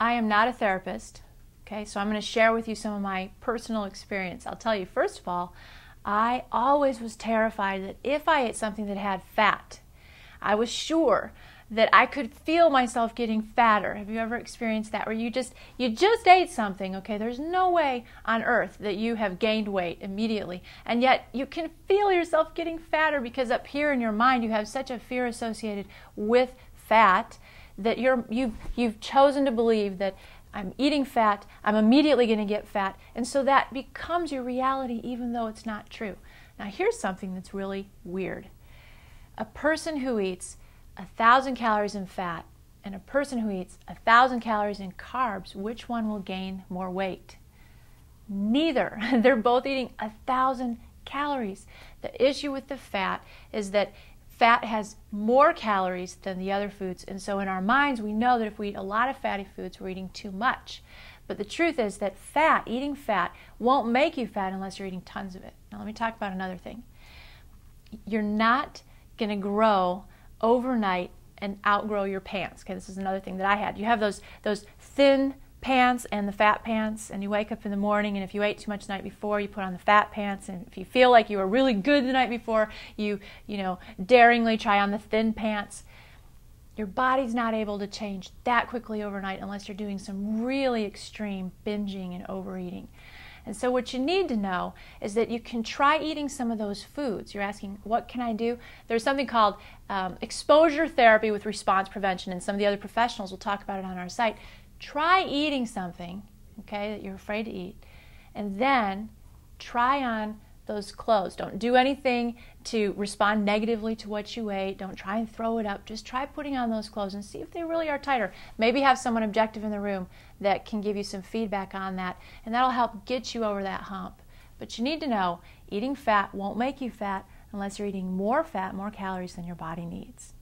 I am not a therapist, okay, so I'm going to share with you some of my personal experience. I'll tell you, first of all, I always was terrified that if I ate something that had fat, I was sure that I could feel myself getting fatter. Have you ever experienced that where you just you just ate something, okay? There's no way on earth that you have gained weight immediately. And yet you can feel yourself getting fatter because up here in your mind you have such a fear associated with fat that you're you've you've chosen to believe that I'm eating fat, I'm immediately going to get fat, and so that becomes your reality even though it's not true. Now here's something that's really weird. A person who eats a thousand calories in fat and a person who eats a thousand calories in carbs, which one will gain more weight? Neither. They're both eating a thousand calories. The issue with the fat is that fat has more calories than the other foods, and so in our minds, we know that if we eat a lot of fatty foods, we're eating too much. But the truth is that fat, eating fat, won't make you fat unless you're eating tons of it. Now, let me talk about another thing. You're not going to grow overnight and outgrow your pants. Okay, this is another thing that I had. You have those those thin pants and the fat pants, and you wake up in the morning, and if you ate too much the night before, you put on the fat pants, and if you feel like you were really good the night before, you you know daringly try on the thin pants. Your body's not able to change that quickly overnight unless you're doing some really extreme binging and overeating. And so, what you need to know is that you can try eating some of those foods. You're asking, what can I do? There's something called um, exposure therapy with response prevention, and some of the other professionals will talk about it on our site. Try eating something, okay, that you're afraid to eat, and then try on those clothes. Don't do anything to respond negatively to what you ate. Don't try and throw it up. Just try putting on those clothes and see if they really are tighter. Maybe have someone objective in the room that can give you some feedback on that, and that'll help get you over that hump. But you need to know eating fat won't make you fat unless you're eating more fat, more calories than your body needs.